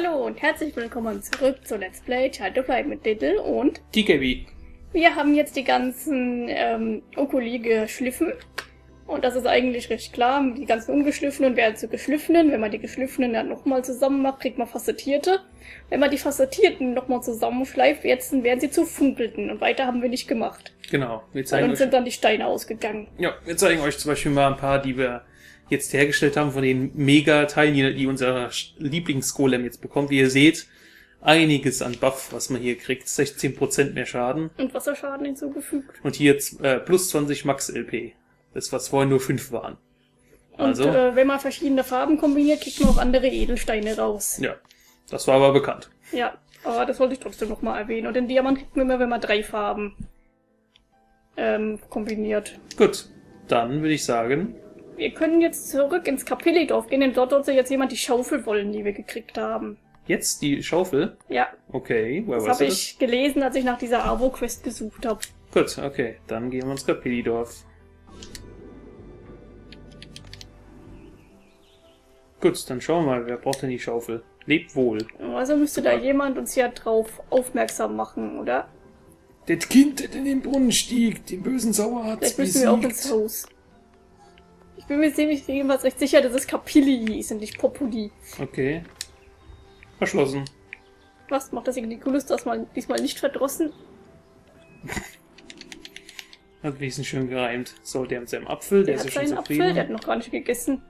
Hallo und herzlich willkommen zurück zu Let's Play Child of Light mit Diddle und TKB. wir haben jetzt die ganzen ähm, Okuli geschliffen. Und das ist eigentlich recht klar. Die ganzen ungeschliffenen werden zu geschliffenen. Wenn man die geschliffenen dann nochmal zusammen macht, kriegt man facettierte. Wenn man die facettierten nochmal zusammenschleift, jetzt werden sie zu funkelten. Und weiter haben wir nicht gemacht. Genau. Wir Und zeigen, uns euch, sind dann die Steine ausgegangen. ja, wir zeigen euch zum Beispiel mal ein paar, die wir jetzt hergestellt haben, von den Mega-Teilen, die, die unser Lieblings-Golem jetzt bekommt. Wie ihr seht, einiges an Buff, was man hier kriegt. 16% mehr Schaden. Und Wasserschaden hinzugefügt. Und hier äh, plus 20 Max-LP. Das, was vorher nur 5 waren. Also, Und äh, wenn man verschiedene Farben kombiniert, kriegt man auch andere Edelsteine raus. ja. Das war aber bekannt. Ja, aber das wollte ich trotzdem nochmal erwähnen. Und den Diamant kriegt man immer, wenn man drei Farben ähm, kombiniert. Gut. Dann würde ich sagen, Wir können jetzt zurück ins Kapellidorf gehen, denn dort sollte jetzt jemand die Schaufel wollen, die wir gekriegt haben. jetzt die Schaufel. Ja, Okay, woher das habe ich gelesen, als ich nach dieser Avo-Quest gesucht habe. Gut, okay. Dann gehen wir ins Kapellidorf. Gut, dann schauen wir mal, wer braucht denn die Schaufel? Lebt wohl. Also müsste da jemand uns ja drauf aufmerksam machen, oder? Das Kind, das in den Brunnen stieg, den bösen Sauer hat's Vielleicht müssen wir auch ins Haus. Ich bin mir ziemlich jedenfalls recht sicher, dass es Kapilli hieß und nicht Populi. Okay. Verschlossen. Was macht das irgendwie cooles, dass man diesmal nicht verdrossen? Hat wenigstens schön gereimt. So, der mit seinem Apfel, der, Der ist ja hat schon zufrieden. Apfel, der hat noch gar nicht gegessen.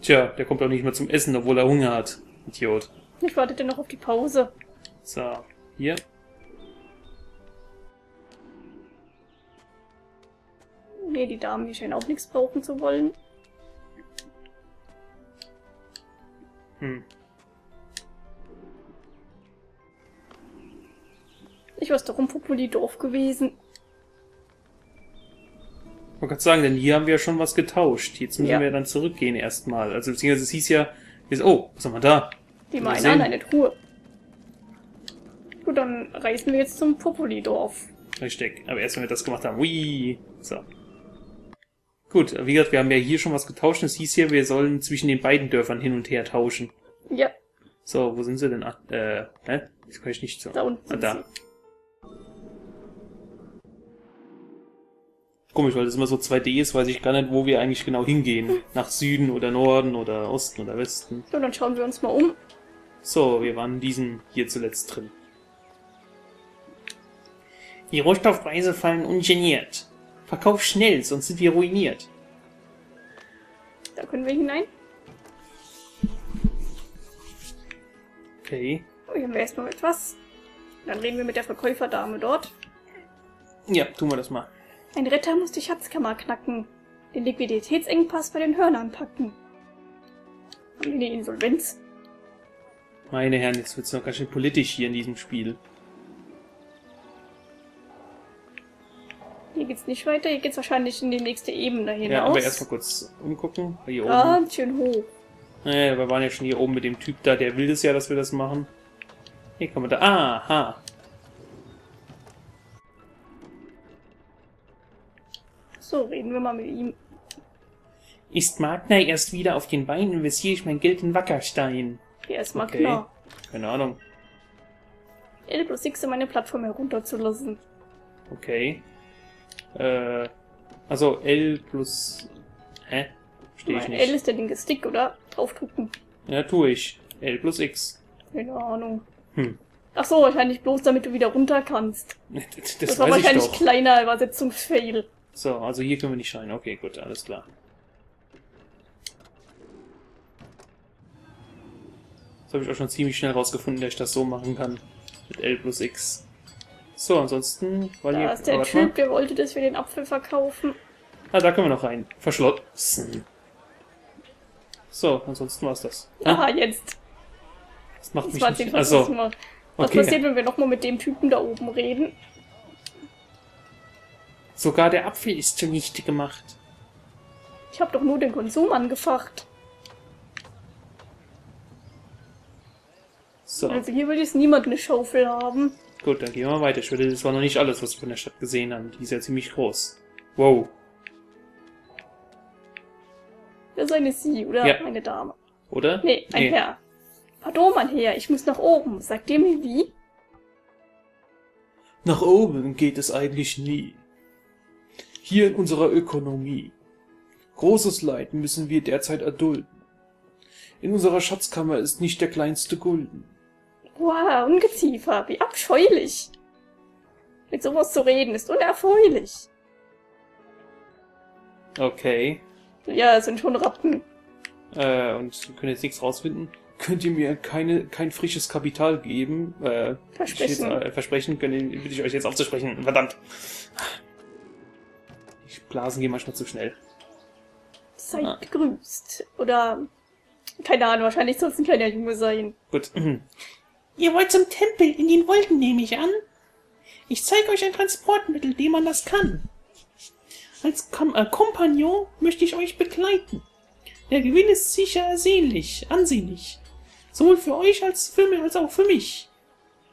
Tja, der kommt auch nicht mehr zum Essen, obwohl er Hunger hat. Idiot. Ich wartete noch auf die Pause. So, hier. Nee, die Damen, die scheinen auch nichts brauchen zu wollen. Hm. Ich war doch im Populi-Dorf gewesen. Wollte gerade sagen, denn hier haben wir ja schon was getauscht. Jetzt müssen Ja. wir dann zurückgehen erstmal. Also beziehungsweise es hieß ja, ist, oh, was haben wir da? Die meinen an eine Truhe. Gut, dann reisen wir jetzt zum Populi-Dorf. Richtig. Aber erst wenn wir das gemacht haben. Ui. So. Gut, wie gesagt, wir haben ja hier schon was getauscht. Es hieß hier, wir sollen zwischen den beiden Dörfern hin und her tauschen. Ja, So, wo sind sie denn? Ach, äh, hä? Das kann ich nicht so. da unten Ah, da. Komisch, weil das immer so 2D ist, weiß ich gar nicht, wo wir eigentlich genau hingehen. Nach Süden oder Norden oder Osten oder Westen. So, dann schauen wir uns mal um. So, wir waren in diesem hier zuletzt drin. Die Rohstoffpreise fallen ungeniert. Verkauf schnell, sonst sind wir ruiniert. Da können wir hinein. Okay. Oh, hier haben wir erstmal etwas. Dann reden wir mit der Verkäuferdame dort. Ja, tun wir das mal. Ein Retter muss die Schatzkammer knacken. Den Liquiditätsengpass bei den Hörnern packen. Haben wir eine Insolvenz? Meine Herren, jetzt wird's noch ganz schön politisch hier in diesem Spiel. Hier geht's nicht weiter. Hier geht's wahrscheinlich in die nächste Ebene hinaus. Ja, aber erstmal kurz umgucken. Hier oben. Ganz schön hoch. Äh, wir waren ja schon hier oben mit dem Typ da, der will das ja, dass wir das machen. Hier kann man da. Aha. So, reden wir mal mit ihm. Ist Magna erst wieder auf den Beinen, investiere ich mein Geld in Wackerstein. Hier erstmal Okay. klar. Keine Ahnung. L plus 6, um meine Plattform herunterzulassen. Okay. Äh. Also L plus. Hä? Verstehe ich nicht. L ist der linke Stick, oder? Draufdrücken. Ja, tue ich. L plus X. Keine Ahnung. Hm. Ach so, wahrscheinlich bloß, damit du wieder runter kannst. Das, Das, war wahrscheinlich kleiner Übersetzungsfail. So, also hier können wir nicht rein. Okay, gut, alles klar. Das habe ich auch schon ziemlich schnell rausgefunden, dass ich das so machen kann. Mit L plus X. So, ansonsten, weil Da hier. ist der Typ, mal. der wollte, dass wir den Apfel verkaufen. Ah, da können wir noch rein. Verschlossen. So, ansonsten war's das. Aha, jetzt. Das macht Das mich nicht. Also, mal. Was okay. passiert, wenn wir nochmal mit dem Typen da oben reden? sogar der Apfel ist zunichte gemacht. Ich habe doch nur den Konsum angefacht. So, Also hier will jetzt niemand eine Schaufel haben. gut, dann gehen wir mal weiter. Ich würde, das war noch nicht alles, was wir von der Stadt gesehen haben. Die ist ja ziemlich groß. Wow. Das ist eine Sie oder Ja. eine Dame. Oder? Nee, ein Herr. Pardon, mein Herr, ich muss nach oben. Sagt ihr mir wie? Nach oben geht es eigentlich nie. Hier in unserer Ökonomie. Großes Leid müssen wir derzeit erdulden. In unserer Schatzkammer ist nicht der kleinste Gulden. Wow, Ungeziefer, wie abscheulich. Mit sowas zu reden ist unerfreulich. Okay. Ja, es sind schon Rappen. Äh, und wir können jetzt nichts rausfinden. Könnt ihr mir keine, kein frisches Kapital geben? Äh, Versprechen. Jetzt, äh, versprechen können, bitte ich euch jetzt aufzusprechen. Verdammt. Die Blasen gehen manchmal zu schnell. Seid Ah. gegrüßt. Oder, keine Ahnung, wahrscheinlich soll es ein kleiner Junge sein. Gut. Ihr wollt zum Tempel in den Wolken, nehme ich an. Ich zeige euch ein Transportmittel, dem man das kann. Als Kam äh, Kompagnon möchte ich euch begleiten. Der Gewinn ist sicher ersehnlich, ansehnlich. Sowohl für euch als für mich als auch für mich.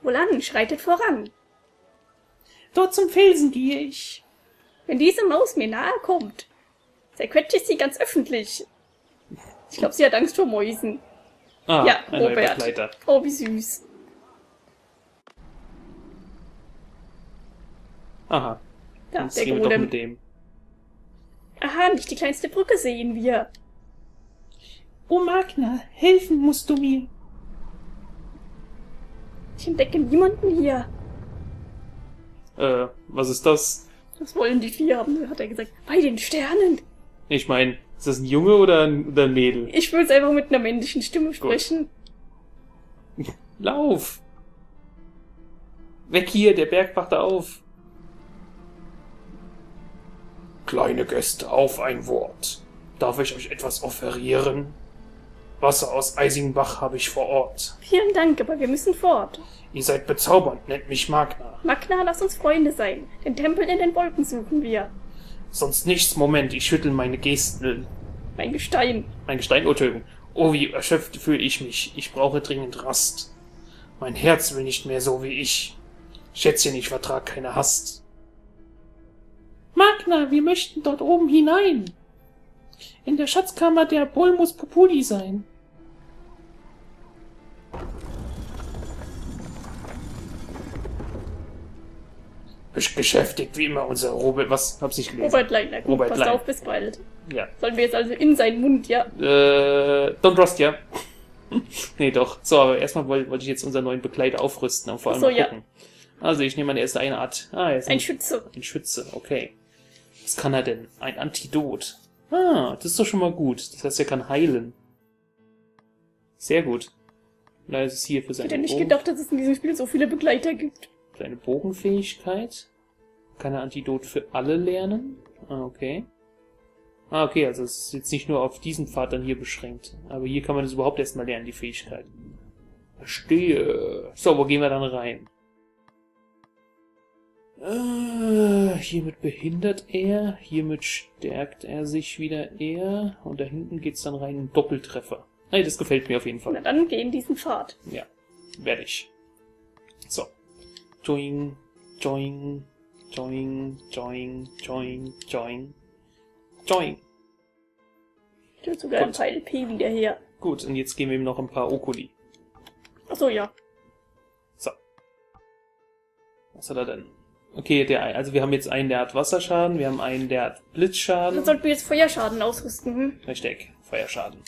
Wohlan, schreitet voran. Dort zum Felsen gehe ich. Wenn diese Maus mir nahe kommt, zerquetsche ich sie ganz öffentlich. Ich glaube, sie hat Angst vor Mäusen. Ah, Ja, ein neuer Robert. Begleiter. Oh, wie süß. Aha. Ja, Jetzt der gehen wir doch mit dem. Aha, nicht die kleinste Brücke sehen wir. O Magna, helfen musst du mir. Ich entdecke niemanden hier. Äh, was ist das? Was wollen die vier haben, hat er gesagt. Bei den Sternen. Ich meine, ist das ein Junge oder ein, oder ein Mädel? Ich will es einfach mit einer männlichen Stimme sprechen. Lauf! Weg hier, der Berg wacht auf. Kleine Gäste, auf ein Wort. Darf ich euch etwas offerieren? Wasser aus Eisingbach habe ich vor Ort. Vielen Dank, aber wir müssen fort. Ihr seid bezaubernd, nennt mich Magna. Magna, lass uns Freunde sein. Den Tempel in den Wolken suchen wir. Sonst nichts, Moment, ich schüttel meine Gesten. Mein Gestein. Mein Gestein, oh, Entschuldigung. Oh, wie erschöpft fühle ich mich. Ich brauche dringend Rast. Mein Herz will nicht mehr so wie ich. Schätzchen, ich vertrag keine Hast. Magna, wir möchten dort oben hinein. In der Schatzkammer der Bolmus Populi sein. Besch- Beschäftigt wie immer unser Robert. Was? Hab's nicht gelesen. Robert Leitner. Gut, Robert passt Leitner. auf, bis bald. Ja. Sollen wir jetzt also in seinen Mund, ja? Äh, Don Rost, ja. nee, doch. So, aber erstmal wollte wollte ich jetzt unseren neuen Begleiter aufrüsten und vor allem so, mal ja. gucken. Also, ich nehme meine erste eine Art. Ah, er ist Ein Schütze. Ein Schütze, okay. Was kann er denn? Ein Antidot. Ah, das ist doch schon mal gut. Das heißt, er kann heilen. Sehr gut. Da ist es hier für Ich seine, hätte nicht Bogen, gedacht, dass es in diesem Spiel so viele Begleiter gibt. seine Bogenfähigkeit. Kann er Antidot für alle lernen? Ah, okay. Ah, okay, also es ist jetzt nicht nur auf diesen Pfad dann hier beschränkt. Aber hier kann man das überhaupt erstmal lernen, die Fähigkeit. Verstehe. So, wo gehen wir dann rein? Äh, hiermit behindert er, hiermit stärkt er sich wieder eher und da hinten geht's dann rein in Doppeltreffer. Nein, das gefällt mir auf jeden Na Fall. dann geh in diesen Pfad. Ja, werde ich. So. Joing, joing, joing, joing, joing, joing, joing. Ich will sogar ein Gut. Pfeil P wieder her. Gut, und jetzt geben wir ihm noch ein paar Okuli. Achso, ja. So. Was hat er denn? Okay, der, also wir haben jetzt einen, der hat Wasserschaden, wir haben einen, der hat Blitzschaden. Dann sollten wir jetzt Feuerschaden ausrüsten. Hm? Richtig, Feuerschaden.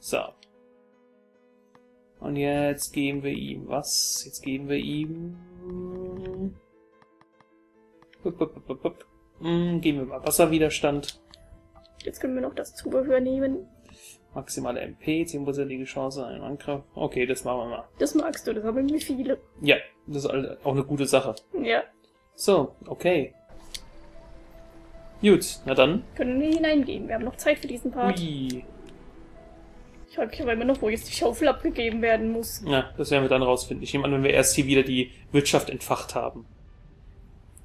So. Und jetzt geben wir ihm was? Jetzt geben wir ihm. Hup, hup, hup, hup. Hm, Geben wir mal Wasserwiderstand. Jetzt können wir noch das Zubehör nehmen. Maximale MP, 10%ige Chance, einen Angriff. Okay, das machen wir mal. Das magst du, das haben nämlich viele. Ja, das ist auch eine gute Sache. Ja, So, okay. Gut, na dann. können wir hineingehen. Wir haben noch Zeit für diesen Part. Ui. Ich frage mich aber immer noch, wo jetzt die Schaufel abgegeben werden muss. Ja, das werden wir dann rausfinden. Ich nehme an, wenn wir erst hier wieder die Wirtschaft entfacht haben.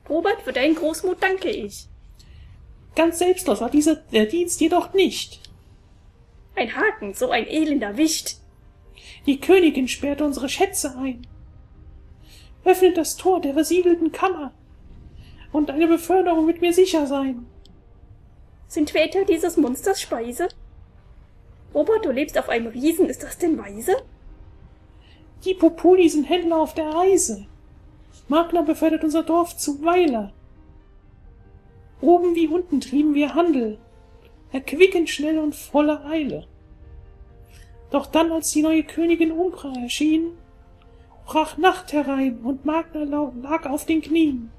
Robert, für deinen Großmut danke ich. Ganz selbstlos war dieser der Dienst jedoch nicht. Ein Haken, so ein elender Wicht. Die Königin sperrte unsere Schätze ein. Öffnet das Tor der versiegelten Kammer. Und eine Beförderung wird mir sicher sein. Sind wir etwa dieses Monsters Speise? Robert, du lebst auf einem Riesen, ist das denn weise? Die Populi sind Händler auf der Reise. Magna befördert unser Dorf zu Weiler. Oben wie unten trieben wir Handel, erquickend schnell und voller Eile. Doch dann, als die neue Königin Umbra erschien, brach Nacht herein und Magna lag auf den Knien.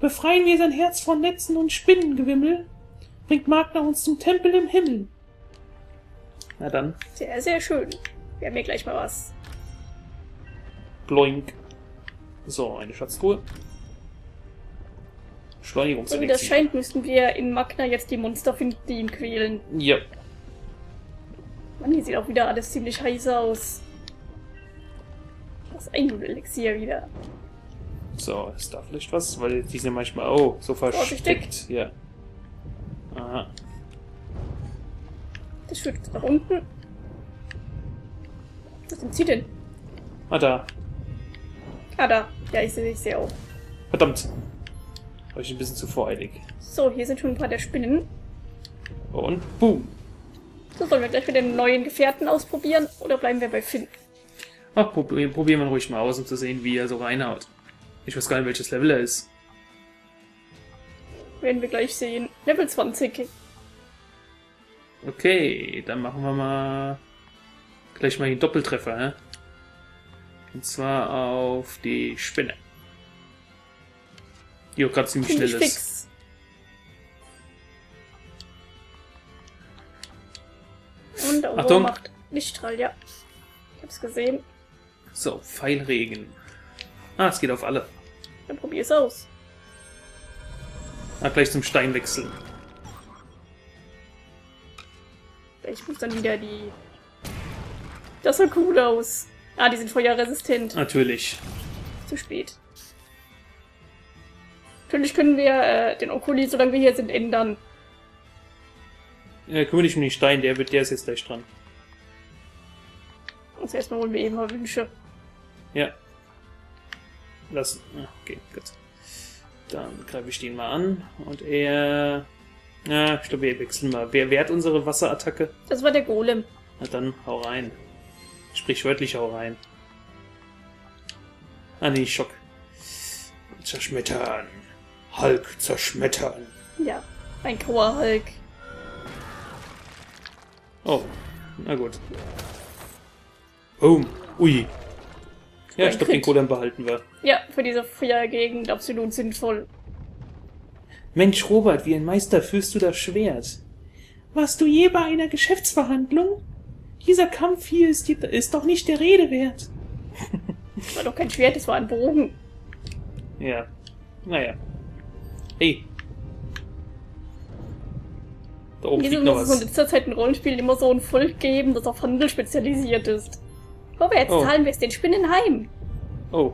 Befreien wir sein Herz von Netzen und Spinnengewimmel, bringt Magna uns zum Tempel im Himmel. Na dann, Sehr, sehr schön. Wir haben hier gleich mal was. bloink. So, eine Schatztruhe. So wie das Beschleunigungselixier. scheint, müssten wir in Magna jetzt die Monster finden, die ihn quälen. Ja. Mann, hier sieht auch wieder alles ziemlich heiß aus. Das Elixier wieder. So, ist da vielleicht was? Weil die sind manchmal, oh, so versteckt. Ja. Aha. Das führt nach unten. Was sind sie denn? Ah, da. Ah, da. Ja, ich sehe ich sehe auch. Verdammt. War ich ein bisschen zu voreilig. So, hier sind schon ein paar der Spinnen. Und boom. So, sollen wir gleich mit den neuen Gefährten ausprobieren oder bleiben wir bei Finn? Ach, probier, probieren wir ruhig mal aus, um zu sehen, wie er so reinhaut. Ich weiß gar nicht, welches Level er ist. Werden wir gleich sehen. Level 20. Okay, dann machen wir mal gleich mal den Doppeltreffer, hä? Und zwar auf die Spinne. Die auch gerade ziemlich Ziemlich schnell ist. Achtung. Macht Lichtstrahl, ja. Ich hab's gesehen. So, Pfeilregen. Ah, es geht auf alle. Dann probier's aus. Ah, gleich zum Stein wechseln. Ich muss dann wieder die... Das sah cool aus. Ah, die sind feuerresistent. Natürlich. Zu spät. Natürlich können wir äh, den Okuli, solange wir hier sind, ändern. Äh, kümmere dich um den Stein, der, wird, der ist jetzt gleich dran. Und erstmal holen wir eben mal Wünsche. Ja. Lass. ah, Okay, gut. Dann greife ich den mal an. Und er. Ja, ich glaube, wir wechseln mal. Wer wehrt unsere Wasserattacke? Das war der Golem. Na dann, hau rein. Sprichwörtlich hau rein. Ah, nee, Schock. Zerschmettern. Hulk zerschmettern. Ja, ein grauer Hulk. Oh, na gut. Boom. Ui. Ja, ich glaube, den. Golem behalten wir. Ja, für diese Feuergegend absolut sinnvoll. Mensch, Robert, wie ein Meister führst du das Schwert. Warst du je bei einer Geschäftsverhandlung? Dieser Kampf hier ist, die- ist doch nicht der Rede wert. Das war doch kein Schwert, das war ein Bogen. Ja. Naja. Hey. Da oben Wieso muss es in letzter Zeit in Rollenspielen immer so ein Volk geben, das auf Handel spezialisiert ist? Aber jetzt Oh. zahlen wir es den Spinnen heim. Oh.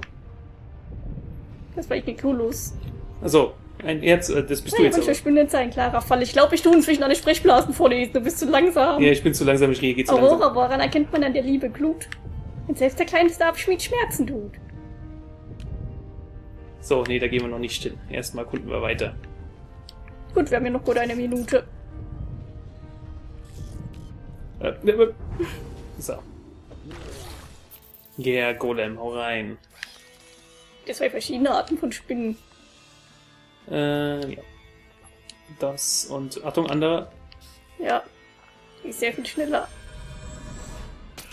Das war Ikikulus. Also, ein Erz, äh, das bist du Ja, jetzt aber. Spinnen ist ein klarer Fall. Ich glaube, ich tue inzwischen alle Sprechblasen vorlesen. Du bist zu langsam. Ja, ich bin zu langsam, ich gehe zu Aurora, langsam. woran erkennt man an der Liebe Glut? Wenn selbst der kleinste Abschmied Schmerzen tut. So, nee, da gehen wir noch nicht hin. Erstmal gucken wir weiter. Gut, wir haben ja noch gut eine Minute. Äh, So. Ja, yeah, Golem, hau rein. Das zwei verschiedene Arten von Spinnen. Äh, ja. Das und Achtung, anderer. Ja, die ist sehr viel schneller.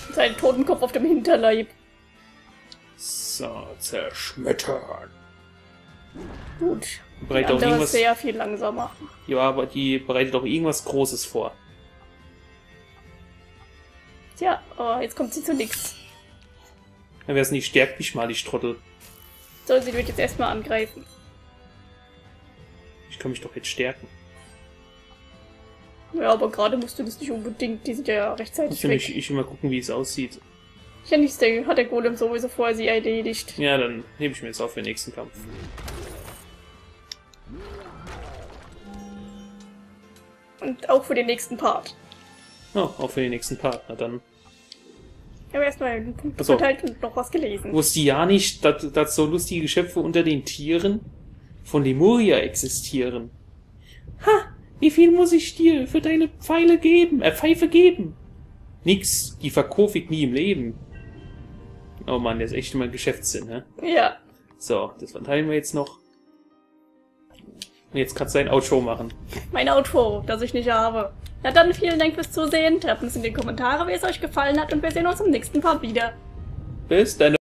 Mit seinem Totenkopf auf dem Hinterleib. So, zerschmettern. Gut. Die Bereitet auch andere ist sehr viel langsamer. Ja, aber die bereitet auch irgendwas Großes vor. Tja, aber jetzt kommt sie zu nix. Dann wär's nicht, stärkt mich mal, die Trottel. So, sie wird jetzt erstmal angreifen. Ich kann mich doch jetzt stärken. Ja, aber gerade musst du das nicht unbedingt. Die sind ja rechtzeitig Ich weg. mich, ich will mal gucken, wie es aussieht. Ja, nichts, der hat der Golem sowieso vorher sie erledigt. Ja, dann hebe ich mir jetzt auf für den nächsten Kampf. Und auch für den nächsten Part. Oh, auch für den nächsten Part. Na dann. Ich habe erstmal einen Punkt Ach so. verteilt und noch was gelesen. Wusste ja nicht, dass, dass so lustige Geschöpfe unter den Tieren von Lemuria existieren. Ha! Wie viel muss ich dir für deine Pfeile geben, äh, Pfeife geben? Nix, die verkauf ich nie im Leben. Oh Mann, der ist echt immer ein Geschäftssinn, ne? Ja. So, das verteilen wir jetzt noch. Und jetzt kannst du ein Outro machen. Mein Outro, das ich nicht habe. Na dann, vielen Dank fürs Zusehen. Schreibt uns in die Kommentare, wie es euch gefallen hat und wir sehen uns im nächsten Part wieder. Bis dann.